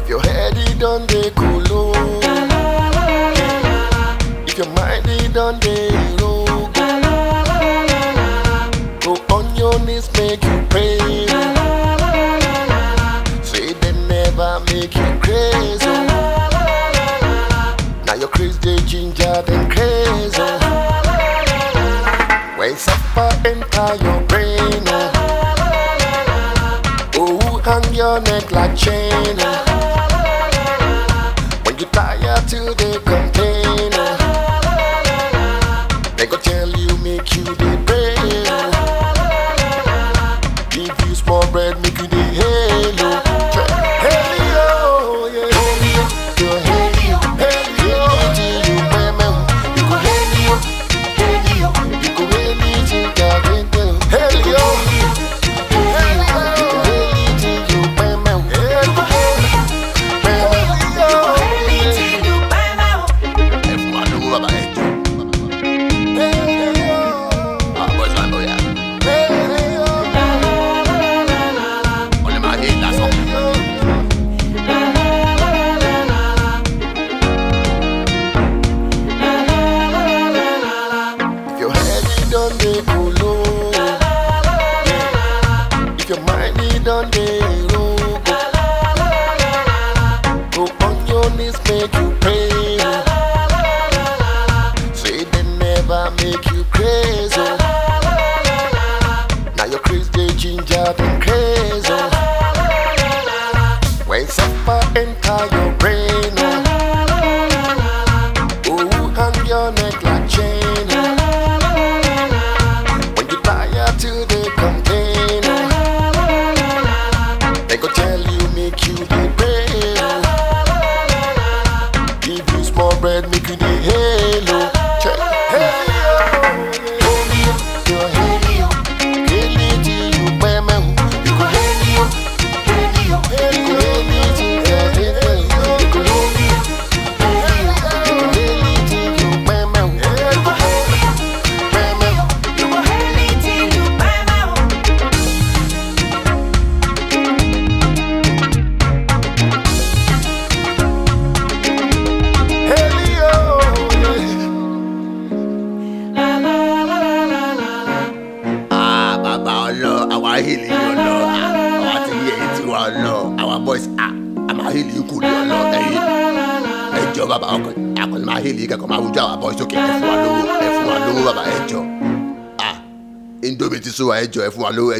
If your head it done dey kolo, if your mind it done dey low, go on your knees make you pray. Say they never make you crazy. Hang your neck like chain. When you tire till they complain, done dey low, go on your knees make you pray. Say they never make you crazy. Now your craze dey ginger them crazy. When suffer hìlì yìí ọlọ. Àwa ti yẹ èyí tí wà ọlọ àwa boys àmà hìlì yìí kù ní ọlọ. Ẹyìn ẹ jọ bàbá àkọlẹ máa hìlì yìí kẹkọọ máa wùjọ àwa boys sókè. Ẹ fún wa lówó ẹ fún wa lówó bàbá ẹ jọ. Ah indomie ti sún wa ẹ jọ ẹ fún wa lówó.